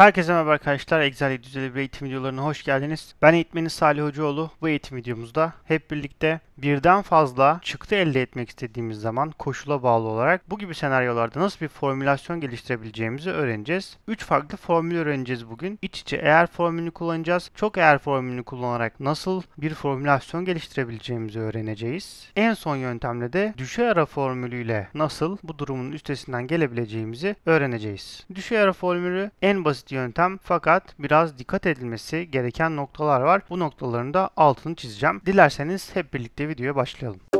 Herkese merhaba arkadaşlar. Excel 751 eğitim videolarına hoş geldiniz. Ben eğitmeni Salih Hocaoğlu. Bu eğitim videomuzda hep birlikte birden fazla çıktı elde etmek istediğimiz zaman koşula bağlı olarak bu gibi senaryolarda nasıl bir formülasyon geliştirebileceğimizi öğreneceğiz. 3 farklı formül öğreneceğiz bugün. İç içe eğer formülünü kullanacağız. Çok eğer formülünü kullanarak nasıl bir formülasyon geliştirebileceğimizi öğreneceğiz. En son yöntemle de düşey ara formülüyle nasıl bu durumun üstesinden gelebileceğimizi öğreneceğiz. Düşey ara formülü en basit yöntem fakat biraz dikkat edilmesi gereken noktalar var. Bu noktaların da altını çizeceğim. Dilerseniz hep birlikte videoya başlayalım.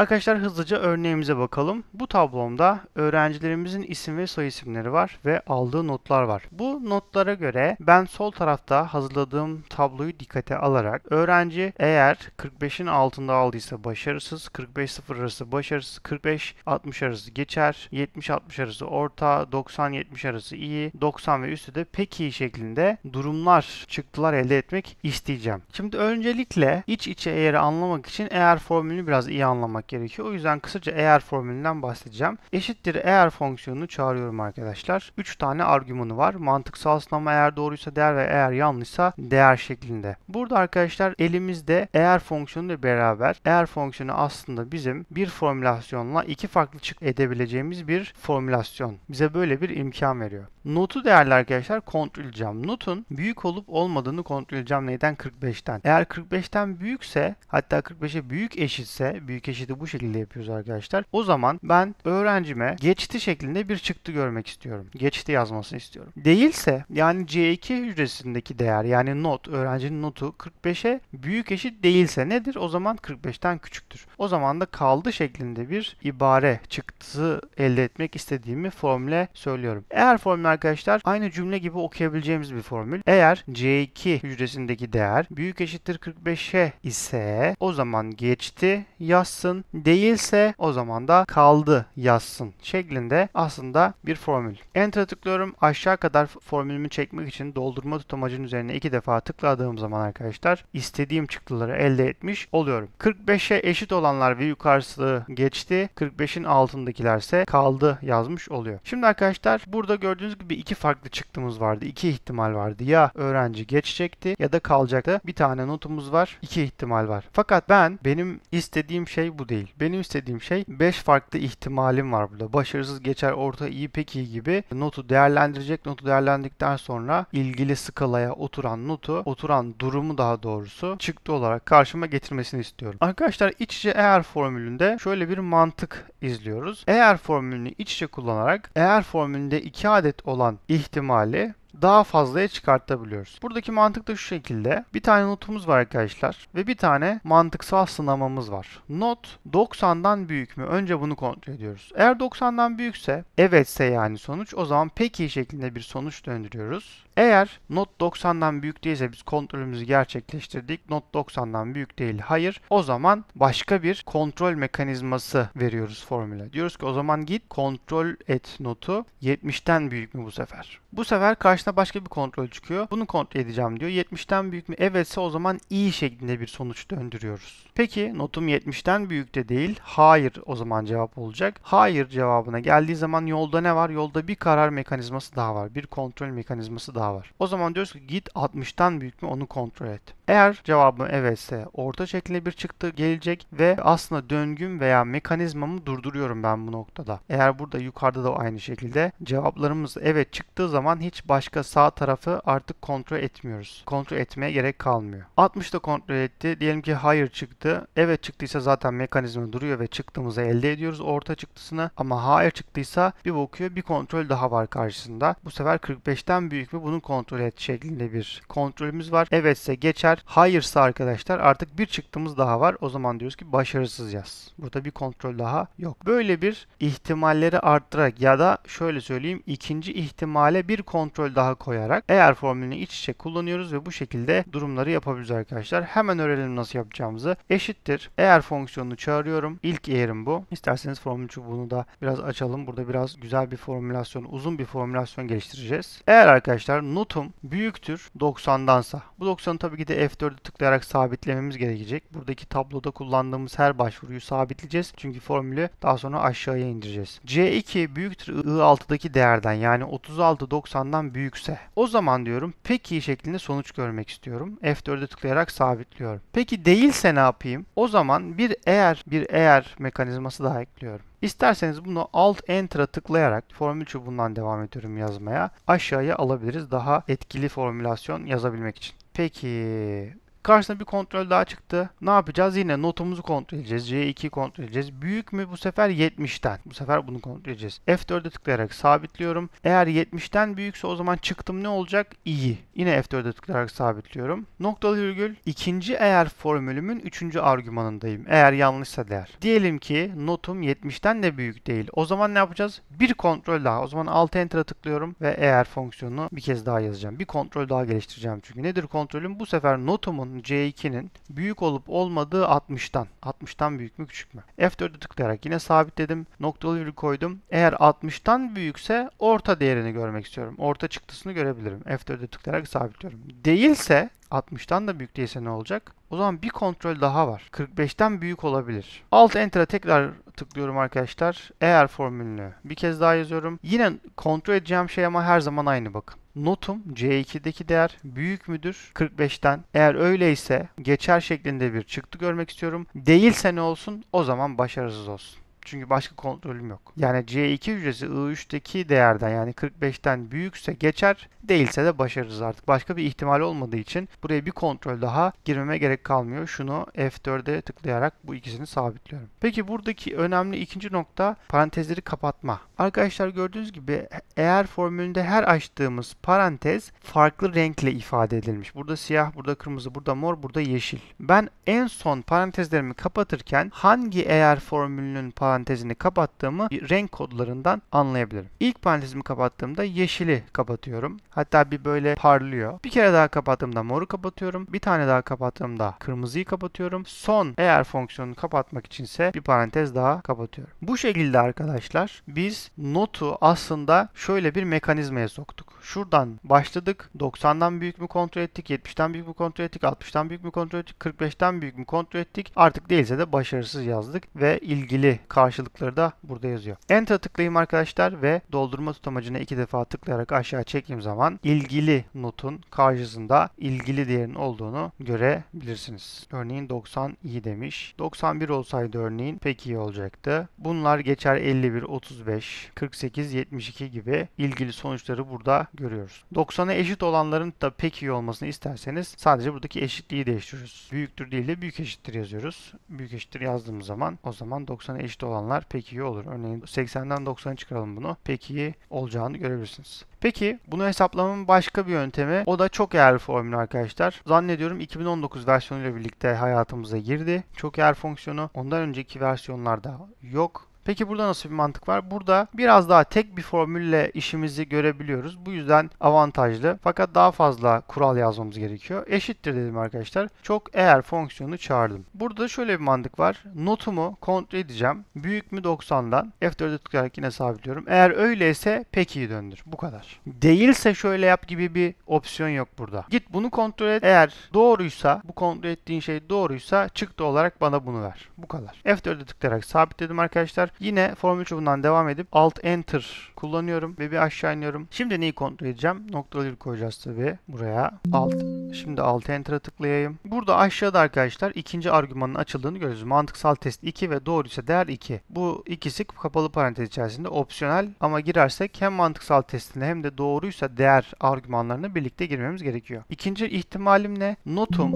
Arkadaşlar hızlıca örneğimize bakalım. Bu tablomda öğrencilerimizin isim ve soy isimleri var ve aldığı notlar var. Bu notlara göre ben sol tarafta hazırladığım tabloyu dikkate alarak öğrenci eğer 45'in altında aldıysa başarısız, 45-0 arası başarısız, 45-60 arası geçer, 70-60 arası orta, 90-70 arası iyi, 90 ve üstü de pek iyi şeklinde durumlar, çıktılar elde etmek isteyeceğim. Şimdi öncelikle iç içe eğeri anlamak için eğer formülünü biraz iyi anlamak gerekiyor. O yüzden kısaca eğer formülünden bahsedeceğim. Eşittir eğer fonksiyonunu çağırıyorum arkadaşlar. 3 tane argümanı var. Mantıksal sınama eğer doğruysa değer ve eğer yanlışsa değer şeklinde. Burada arkadaşlar elimizde eğer fonksiyonu ile beraber eğer fonksiyonu aslında bizim bir formülasyonla iki farklı çık edebileceğimiz bir formülasyon. Bize böyle bir imkan veriyor. Notu değerli arkadaşlar kontrol edeceğim. Notun büyük olup olmadığını kontrol edeceğim. Neyden? 45'ten. Eğer 45'ten büyükse hatta 45'e büyük eşitse büyük eşiti bu şekilde yapıyoruz arkadaşlar. O zaman ben öğrencime geçti şeklinde bir çıktı görmek istiyorum. Geçti yazmasını istiyorum. Değilse yani C2 hücresindeki değer yani not öğrencinin notu 45'e büyük eşit değilse nedir? O zaman 45'ten küçüktür. O zaman da kaldı şeklinde bir ibare çıktısı elde etmek istediğimi formüle söylüyorum. Eğer formül arkadaşlar aynı cümle gibi okuyabileceğimiz bir formül. Eğer C2 hücresindeki değer büyük eşittir 45'e ise o zaman geçti yazsın. Değilse o zaman da kaldı yazsın şeklinde aslında bir formül. Enter'a tıklıyorum. Aşağı kadar formülümü çekmek için doldurma tutamacının üzerine iki defa tıkladığım zaman arkadaşlar istediğim çıktıları elde etmiş oluyorum. 45'e eşit olanlar ve yukarısı geçti. 45'in altındakilerse kaldı yazmış oluyor. Şimdi arkadaşlar burada gördüğünüz gibi iki farklı çıktımız vardı. İki ihtimal vardı. Ya öğrenci geçecekti ya da kalacaktı. Bir tane notumuz var. İki ihtimal var. Fakat ben benim istediğim şey bu değil. Benim istediğim şey 5 farklı ihtimalim var burada. Başarısız geçer, orta iyi, pek iyi gibi notu değerlendirecek. Notu değerlendirdikten sonra ilgili skalaya oturan notu, oturan durumu daha doğrusu çıktı olarak karşıma getirmesini istiyorum. Arkadaşlar iç içe eğer formülünde şöyle bir mantık izliyoruz. Eğer formülünü iç içe kullanarak eğer formülünde 2 adet olan ihtimali daha fazlaya çıkartabiliyoruz. Buradaki mantık da şu şekilde. Bir tane notumuz var arkadaşlar ve bir tane mantıksal sınamamız var. Not 90'dan büyük mü? Önce bunu kontrol ediyoruz. Eğer 90'dan büyükse, evetse yani sonuç o zaman pek iyi şeklinde bir sonuç döndürüyoruz. Eğer not 90'dan büyük değilse biz kontrolümüzü gerçekleştirdik. Not 90'dan büyük değil. Hayır. O zaman başka bir kontrol mekanizması veriyoruz formüle. Diyoruz ki o zaman git kontrol et notu 70'ten büyük mü bu sefer? Bu sefer karşına başka bir kontrol çıkıyor. Bunu kontrol edeceğim diyor. 70'ten büyük mü? Evetse o zaman iyi şeklinde bir sonuç döndürüyoruz. Peki notum 70'ten büyük de değil. Hayır o zaman cevap olacak. Hayır cevabına geldiği zaman yolda ne var? Yolda bir karar mekanizması daha var. Bir kontrol mekanizması daha var. O zaman diyoruz ki git 60'tan büyük mü onu kontrol et. Eğer cevabım evetse orta şeklinde bir çıktı gelecek ve aslında döngüm veya mekanizmamı durduruyorum ben bu noktada. Eğer burada yukarıda da aynı şekilde cevaplarımız evet çıktığı zaman hiç başka sağ tarafı artık kontrol etmiyoruz. Kontrol etmeye gerek kalmıyor. 60'da kontrol etti. Diyelim ki hayır çıktı. Evet çıktıysa zaten mekanizma duruyor ve çıktığımızı elde ediyoruz orta çıktısını. Ama hayır çıktıysa bir bakıyor bir kontrol daha var karşısında. Bu sefer 45'ten büyük mü bunu kontrol et şeklinde bir kontrolümüz var. Evetse geçer. Hayırsa arkadaşlar artık bir çıktığımız daha var. O zaman diyoruz ki başarısız yaz. Burada bir kontrol daha yok. Böyle bir ihtimalleri arttırarak ya da şöyle söyleyeyim ikinci ihtimale bir kontrol daha koyarak eğer formülünü iç içe kullanıyoruz ve bu şekilde durumları yapabiliriz arkadaşlar. Hemen öğrenelim nasıl yapacağımızı. Eşittir. Eğer fonksiyonunu çağırıyorum. İlk eğerim bu. İsterseniz formül çubuğunu da biraz açalım. Burada biraz güzel bir formülasyon, uzun bir formülasyon geliştireceğiz. Eğer arkadaşlar notum büyüktür 90'dansa. Bu 90'ı tabii ki de F4'e tıklayarak sabitlememiz gerekecek. Buradaki tabloda kullandığımız her başvuruyu sabitleyeceğiz. Çünkü formülü daha sonra aşağıya indireceğiz. C2 büyüktür I6'daki değerden yani 36.90'dan büyükse o zaman diyorum peki şeklinde sonuç görmek istiyorum. F4'e tıklayarak sabitliyorum. Peki değilse ne yapayım? O zaman bir eğer bir eğer mekanizması daha ekliyorum. İsterseniz bunu Alt Enter'a tıklayarak formül çubuğundan devam ediyorum yazmaya. Aşağıya alabiliriz daha etkili formülasyon yazabilmek için. Peki Karşısına bir kontrol daha çıktı. Ne yapacağız? Yine notumuzu kontrol edeceğiz. C2'yi kontrol edeceğiz. Büyük mü bu sefer 70'ten? Bu sefer bunu kontrol edeceğiz. F4'e tıklayarak sabitliyorum. Eğer 70'ten büyükse o zaman çıktım ne olacak? İyi. Yine F4'e tıklayarak sabitliyorum. Noktalı virgül ikinci eğer formülümün üçüncü argümanındayım. Eğer yanlışsa değer. Diyelim ki notum 70'ten de büyük değil. O zaman ne yapacağız? Bir kontrol daha. O zaman alt enter'a tıklıyorum ve eğer fonksiyonunu bir kez daha yazacağım. Bir kontrol daha geliştireceğim çünkü. Nedir kontrolüm? Bu sefer notumun C2'nin büyük olup olmadığı 60'tan. 60'tan büyük mü küçük mü? F4'e tıklayarak yine sabitledim. Noktalı virgül koydum. Eğer 60'tan büyükse orta değerini görmek istiyorum. Orta çıktısını görebilirim. F4'e tıklayarak sabitliyorum. Değilse 60'tan da büyük değilse ne olacak? O zaman bir kontrol daha var. 45'ten büyük olabilir. Alt Enter'a tekrar tıklıyorum arkadaşlar. Eğer formülünü bir kez daha yazıyorum. Yine kontrol edeceğim şey ama her zaman aynı bakın. Notum C2'deki değer büyük müdür 45'ten? Eğer öyleyse geçer şeklinde bir çıktı görmek istiyorum. Değilse ne olsun? O zaman başarısız olsun. Çünkü başka kontrolüm yok. Yani C2 hücresi I3'teki değerden yani 45'ten büyükse geçer, değilse de başarırız artık. Başka bir ihtimal olmadığı için buraya bir kontrol daha girmeme gerek kalmıyor. Şunu F4'e tıklayarak bu ikisini sabitliyorum. Peki buradaki önemli ikinci nokta parantezleri kapatma. Arkadaşlar gördüğünüz gibi eğer formülünde her açtığımız parantez farklı renkle ifade edilmiş. Burada siyah, burada kırmızı, burada mor, burada yeşil. Ben en son parantezlerimi kapatırken hangi eğer formülünün parantezini kapattığımı renk kodlarından anlayabilirim. İlk parantezimi kapattığımda yeşili kapatıyorum. Hatta bir böyle parlıyor. Bir kere daha kapattığımda moru kapatıyorum. Bir tane daha kapattığımda kırmızıyı kapatıyorum. Son eğer fonksiyonunu kapatmak içinse bir parantez daha kapatıyorum. Bu şekilde arkadaşlar biz notu aslında şöyle bir mekanizmaya soktuk. Şuradan başladık. 90'dan büyük mü kontrol ettik? 70'ten büyük mü kontrol ettik? 60'tan büyük mü kontrol ettik? 45'ten büyük mü kontrol ettik? Artık değilse de başarısız yazdık ve ilgili karşılıkları da burada yazıyor. Enter tıklayayım arkadaşlar ve doldurma tutamacına iki defa tıklayarak aşağı çektiğim zaman ilgili notun karşısında ilgili değerin olduğunu görebilirsiniz. Örneğin 90 iyi demiş. 91 olsaydı örneğin pek iyi olacaktı. Bunlar geçer 51, 35, 48, 72 gibi ilgili sonuçları burada görüyoruz. 90'a eşit olanların da pek iyi olmasını isterseniz sadece buradaki eşitliği değiştiriyoruz. Büyüktür değil de büyük eşittir yazıyoruz. Büyük eşittir yazdığımız zaman o zaman 90'a eşit olanlar pek iyi olur. Örneğin 80'den 90'a çıkaralım bunu. Pek iyi olacağını görebilirsiniz. Peki bunu hesaplamamın başka bir yöntemi o da çok eğer formülü arkadaşlar. Zannediyorum 2019 versiyonuyla birlikte hayatımıza girdi. Çok eğer fonksiyonu ondan önceki versiyonlarda yok. Peki burada nasıl bir mantık var? Burada biraz daha tek bir formülle işimizi görebiliyoruz. Bu yüzden avantajlı. Fakat daha fazla kural yazmamız gerekiyor. Eşittir dedim arkadaşlar. Çok eğer fonksiyonu çağırdım. Burada şöyle bir mantık var. Notumu kontrol edeceğim. Büyük mü 90'dan? F4'e tıklayarak yine sabitliyorum. Eğer öyleyse pek iyi döndür. Bu kadar. Değilse şöyle yap gibi bir opsiyon yok burada. Git bunu kontrol et. Eğer doğruysa, bu kontrol ettiğin şey doğruysa çıktı olarak bana bunu ver. Bu kadar. F4'e tıklayarak sabitledim arkadaşlar. Yine formül çubuğundan devam edip Alt Enter kullanıyorum ve bir aşağı iniyorum. Şimdi neyi kontrol edeceğim? Noktalı virgül koyacağız tabi buraya. Alt. Şimdi Alt Enter'a tıklayayım. Burada aşağıda arkadaşlar ikinci argümanın açıldığını görüyoruz. Mantıksal test 2 ve doğruysa değer 2. Bu ikisi kapalı parantez içerisinde opsiyonel ama girersek hem mantıksal testine hem de doğruysa değer argümanlarını birlikte girmemiz gerekiyor. İkinci ihtimalim ne? Notum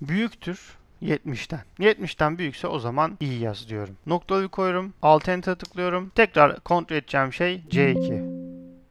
büyüktür 70'ten. 70'ten büyükse o zaman iyi yaz diyorum. Noktalı koyuyorum. Alt enter tıklıyorum. Tekrar kontrol edeceğim şey C2.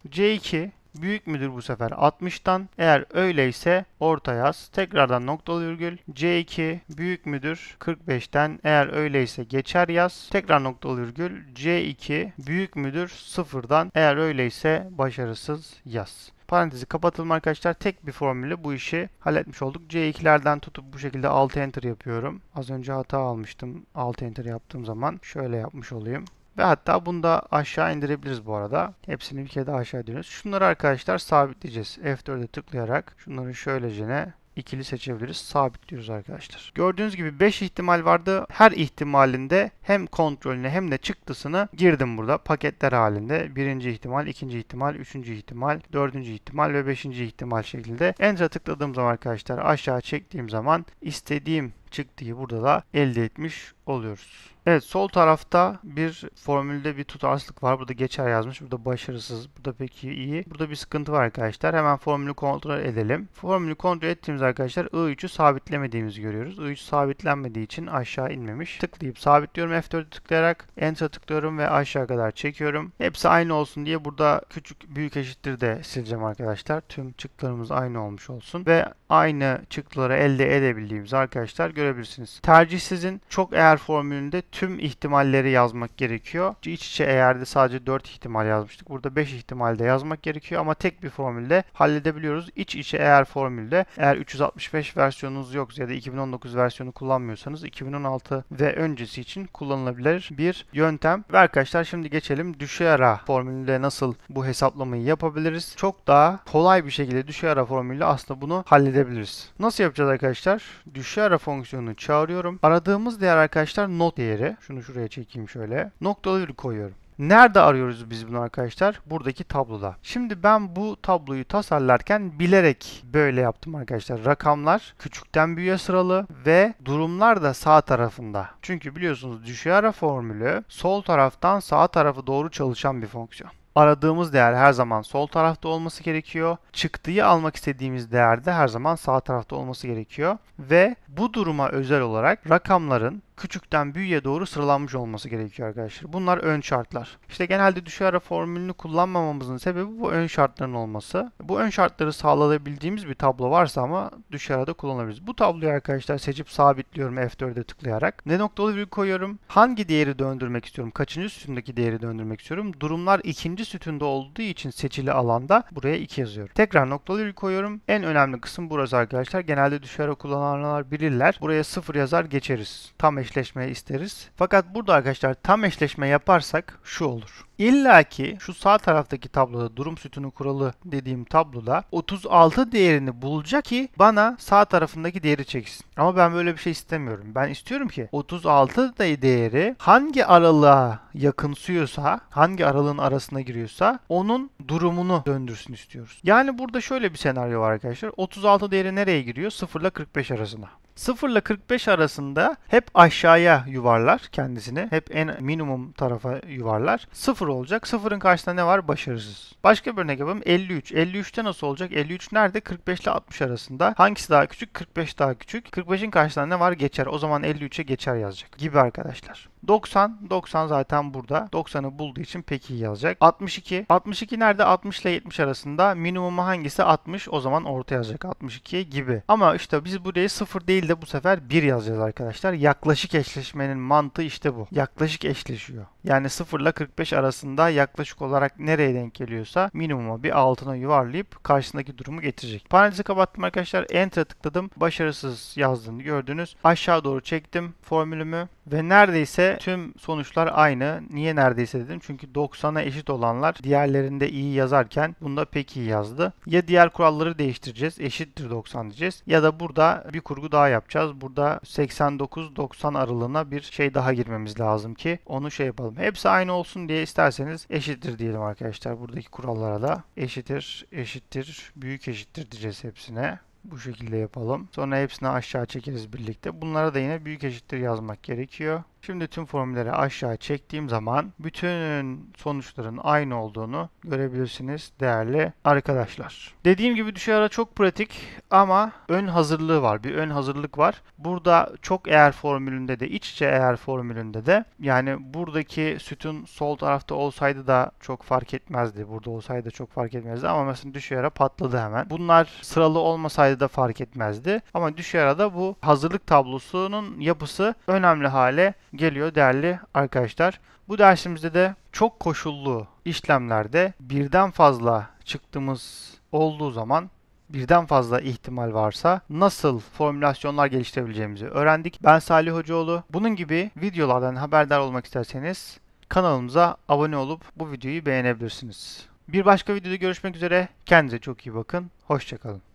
C2 büyük müdür bu sefer 60'tan? Eğer öyleyse orta yaz. Tekrardan noktalı virgül. C2 büyük müdür 45'ten? Eğer öyleyse geçer yaz. Tekrar noktalı virgül. C2 büyük müdür 0'dan? Eğer öyleyse başarısız yaz. Parantezi kapatalım arkadaşlar. Tek bir formülle bu işi halletmiş olduk. C2'lerden tutup bu şekilde alt enter yapıyorum. Az önce hata almıştım alt enter yaptığım zaman. Şöyle yapmış olayım. Ve hatta bunu da aşağı indirebiliriz bu arada. Hepsini bir kere daha aşağı indiriyoruz. Şunları arkadaşlar sabitleyeceğiz. F4'e tıklayarak şunları şöylecene ikili seçebiliriz. Sabitliyoruz arkadaşlar. Gördüğünüz gibi 5 ihtimal vardı. Her ihtimalinde hem kontrolünü hem de çıktısını girdim burada. Paketler halinde. Birinci ihtimal, ikinci ihtimal, üçüncü ihtimal, dördüncü ihtimal ve beşinci ihtimal şeklinde. Enter'a tıkladığım zaman arkadaşlar aşağı çektiğim zaman istediğim çıktığı burada da elde etmiş oluyoruz. Evet sol tarafta bir formülde bir tutarsızlık var. Burada geçer yazmış. Burada başarısız. Burada peki iyi. Burada bir sıkıntı var arkadaşlar. Hemen formülü kontrol edelim. Formülü kontrol ettiğimiz arkadaşlar I3'ü sabitlemediğimizi görüyoruz. I3 sabitlenmediği için aşağı inmemiş. Tıklayıp sabitliyorum F4'ü tıklayarak. Enter tıklıyorum ve aşağı kadar çekiyorum. Hepsi aynı olsun diye burada küçük büyük eşittir de sileceğim arkadaşlar. Tüm çıktılarımız aynı olmuş olsun. Ve aynı çıktıları elde edebildiğimiz arkadaşlar görebilirsiniz. Tercih sizin çok eğer formülünde tüm ihtimalleri yazmak gerekiyor. İç içe eğerde sadece 4 ihtimal yazmıştık. Burada 5 ihtimalde yazmak gerekiyor ama tek bir formülde halledebiliyoruz. İç içe eğer formülde eğer 365 versiyonunuz yoksa ya da 2019 versiyonu kullanmıyorsanız 2016 ve öncesi için kullanılabilir bir yöntem. Ve arkadaşlar şimdi geçelim düşey ara formülünde nasıl bu hesaplamayı yapabiliriz. Çok daha kolay bir şekilde düşey ara formülüyle aslında bunu halledebiliriz. Nasıl yapacağız arkadaşlar? Düşey ara fonksiyonunu çağırıyorum. Aradığımız değer arkadaşlar not değeri. Şunu şuraya çekeyim şöyle. Noktalı virgül koyuyorum. Nerede arıyoruz biz bunu arkadaşlar? Buradaki tabloda. Şimdi ben bu tabloyu tasarlarken bilerek böyle yaptım arkadaşlar. Rakamlar küçükten büyüğe sıralı ve durumlar da sağ tarafında. Çünkü biliyorsunuz düşey ara formülü sol taraftan sağ tarafa doğru çalışan bir fonksiyon. Aradığımız değer her zaman sol tarafta olması gerekiyor. Çıktıyı almak istediğimiz değer de her zaman sağ tarafta olması gerekiyor. Ve bu duruma özel olarak rakamların küçükten büyüğe doğru sıralanmış olması gerekiyor arkadaşlar. Bunlar ön şartlar. İşte genelde düşey ara formülünü kullanmamamızın sebebi bu ön şartların olması. Bu ön şartları sağlayabildiğimiz bir tablo varsa ama düşey arada kullanabiliriz. Bu tabloyu arkadaşlar seçip sabitliyorum F4'e tıklayarak. Ne noktalı virgül koyuyorum. Hangi değeri döndürmek istiyorum? Kaçıncı sütundaki değeri döndürmek istiyorum? Durumlar ikinci sütunda olduğu için seçili alanda buraya 2 yazıyorum. Tekrar noktalı virgül koyuyorum. En önemli kısım burası arkadaşlar. Genelde düşey ara kullananlar bilirler. Buraya 0 yazar geçeriz. Tam eşleşme isteriz. Fakat burada arkadaşlar tam eşleşme yaparsak şu olur. İlla ki şu sağ taraftaki tabloda durum sütunu kuralı dediğim tabloda 36 değerini bulacak ki bana sağ tarafındaki değeri çeksin. Ama ben böyle bir şey istemiyorum. Ben istiyorum ki 36 değeri hangi aralığa yakınsıyorsa, hangi aralığın arasına giriyorsa onun durumunu döndürsün istiyoruz. Yani burada şöyle bir senaryo var arkadaşlar. 36 değeri nereye giriyor? 0 ile 45 arasına. 0 ile 45 arasında hep aşağıya yuvarlar kendisini. Hep en minimum tarafa yuvarlar. 0 olacak. 0'ın karşısında ne var? Başarısız. Başka bir örnek yapalım. 53. 53'te nasıl olacak? 53 nerede? 45 ile 60 arasında. Hangisi daha küçük? 45 daha küçük. 45'in karşısında ne var? Geçer. O zaman 53'e geçer yazacak. Gibi arkadaşlar. 90. 90 zaten burada. 90'ı bulduğu için peki yazacak. 62. 62 nerede? 60 ile 70 arasında. Minimumu hangisi? 60. O zaman orta yazacak. 62 gibi. Ama işte biz buraya 0 değil de bu sefer 1 yazacağız arkadaşlar. Yaklaşık eşleşmenin mantığı işte bu. Yaklaşık eşleşiyor. Yani 0 ile 45 arasında yaklaşık olarak nereye denk geliyorsa minimuma bir altına yuvarlayıp karşısındaki durumu getirecek. Parantezi kapattım arkadaşlar. Enter'a tıkladım. Başarısız yazdığını gördünüz. Aşağı doğru çektim formülümü ve neredeyse tüm sonuçlar aynı. Niye neredeyse dedim? Çünkü 90'a eşit olanlar diğerlerinde iyi yazarken bunda pek iyi yazdı. Ya diğer kuralları değiştireceğiz. Eşittir 90 diyeceğiz. Ya da burada bir kurgu daha yapacağız. Burada 89-90 aralığına bir şey daha girmemiz lazım ki onu şey yapalım. Hepsi aynı olsun diye isterseniz eşittir diyelim arkadaşlar. Buradaki kurallara da eşittir, eşittir, büyük eşittir diyeceğiz hepsine. Bu şekilde yapalım. Sonra hepsini aşağı çekeriz birlikte. Bunlara da yine büyük eşittir yazmak gerekiyor. Şimdi tüm formülleri aşağı çektiğim zaman bütün sonuçların aynı olduğunu görebilirsiniz değerli arkadaşlar. Dediğim gibi düşey ara çok pratik ama ön hazırlığı var. Bir ön hazırlık var. Burada çok eğer formülünde de iç içe eğer formülünde de yani buradaki sütun sol tarafta olsaydı da çok fark etmezdi. Burada olsaydı çok fark etmezdi ama mesela düşey ara patladı hemen. Bunlar sıralı olmasaydı da fark etmezdi. Ama düşey arada bu hazırlık tablosunun yapısı önemli hale geliyor değerli arkadaşlar. Bu dersimizde de çok koşullu işlemlerde birden fazla çıktığımız olduğu zaman birden fazla ihtimal varsa nasıl formülasyonlar geliştirebileceğimizi öğrendik. Ben Salih Hocaoğlu. Bunun gibi videolardan haberdar olmak isterseniz kanalımıza abone olup bu videoyu beğenebilirsiniz. Bir başka videoda görüşmek üzere. Kendinize çok iyi bakın. Hoşçakalın.